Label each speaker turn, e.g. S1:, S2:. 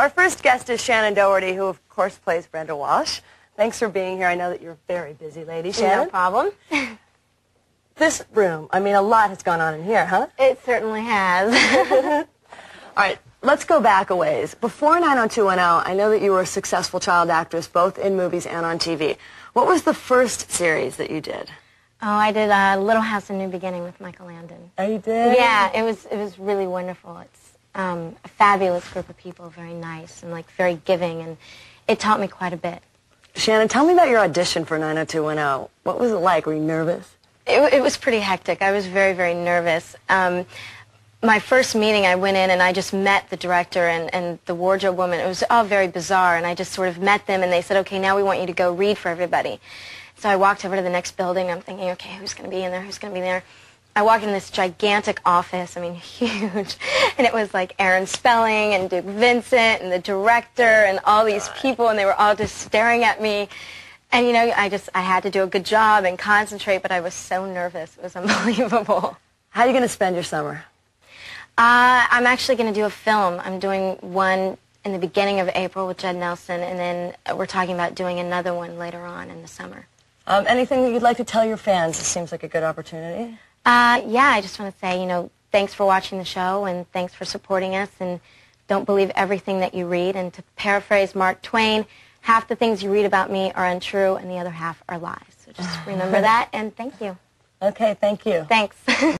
S1: Our first guest is Shannen Doherty, who of course plays Brenda Walsh. Thanks for being here. I know that you're a very busy lady, Shannen.
S2: No problem.
S1: This room, I mean, a lot has gone on in here, huh?
S2: It certainly has.
S1: All right, let's go back a ways. Before 90210, I know that you were a successful child actress both in movies and on TV. What was the first series that you did?
S2: oh, I did uh, Little House in New Beginning with Michael Landon.
S1: Oh, you did?
S2: Yeah, it was it was really wonderful. It's um, a fabulous group of people, very nice and like very giving, and it taught me quite a bit.
S1: Shannen, tell me about your audition for 90210. What was it like? Were you nervous?
S2: It, it was pretty hectic. I was very very nervous. Um, my first meeting, I went in and I just met the director and, and the wardrobe woman. It was all very bizarre, and I just sort of met them, and they said, "Okay, now we want you to go read for everybody." So I walked over to the next building. I'm thinking, okay, who's going to be in there? Who's going to be there? I walked in this gigantic office, I mean, huge, and it was like Aaron Spelling and Duke Vincent and the director and all these people, and they were all just staring at me. And, you know, I just, I had to do a good job and concentrate, but I was so nervous. It was unbelievable.
S1: How are you going to spend your summer?
S2: Uh, I'm actually going to do a film. I'm doing one in the beginning of April with Judd Nelson, and then we're talking about doing another one later on in the summer.
S1: Um, anything that you'd like to tell your fans? This seems like a good opportunity.
S2: Uh, yeah, I just want to say, you know, thanks for watching the show and thanks for supporting us and don't believe everything that you read. And to paraphrase Mark Twain, half the things you read about me are untrue and the other half are lies. So just remember that and thank you.
S1: Okay, thank you.
S2: Thanks.